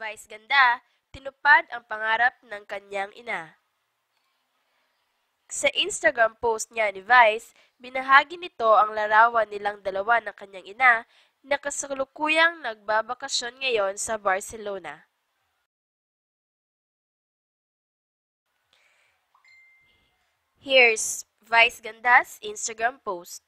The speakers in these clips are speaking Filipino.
Vice ganda, tinupad ang pangarap ng kanyang ina. Sa Instagram post niya ni Vice, binahagi nito ang larawan nilang dalawa ng kanyang ina na kasalukuyang nagbabakasyon ngayon sa Barcelona. Here's Vice Ganda's Instagram post.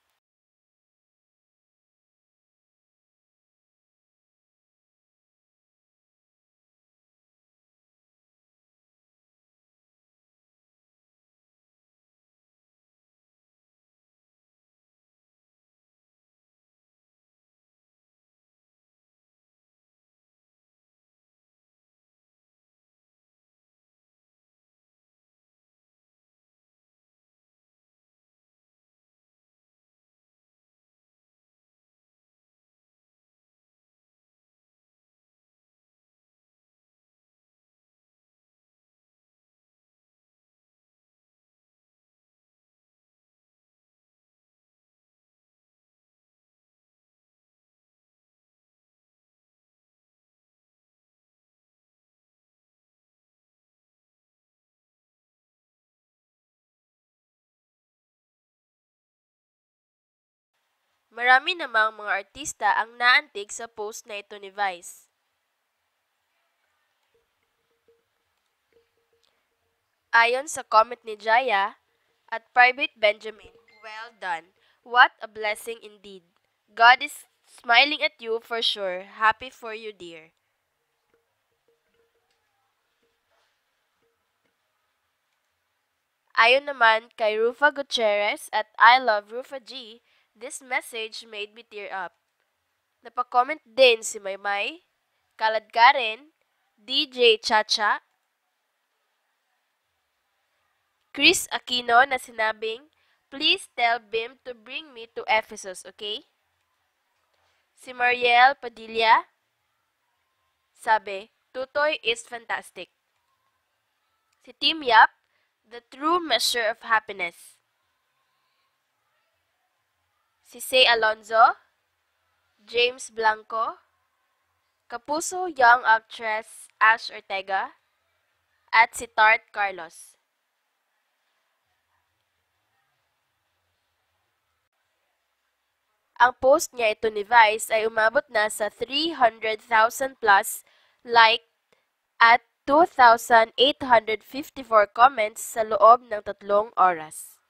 Marami namang mga artista ang naantig sa post na ito ni Vice. Ayon sa comment ni Jaya at Private Benjamin, well done. What a blessing indeed. God is smiling at you for sure. Happy for you, dear. Ayon naman kay Rufa Gutierrez at I love Rufa G, this message made me tear up. Napakomment din si Maymay, Kalad Karen, DJ Chacha, Chris Aquino na sinabing, Please tell Bim to bring me to Ephesus, okay? Si Mariel Padilla, sabi, Tutoy is fantastic. Si Team Yap, the true measure of happiness. Si Say Alonzo, James Blanco, Kapuso Young Actress Ash Ortega, at si Tart Carlos. Ang post niya ito ni Vice ay umabot na sa 300,000 plus like at 2,854 comments sa loob ng tatlong oras.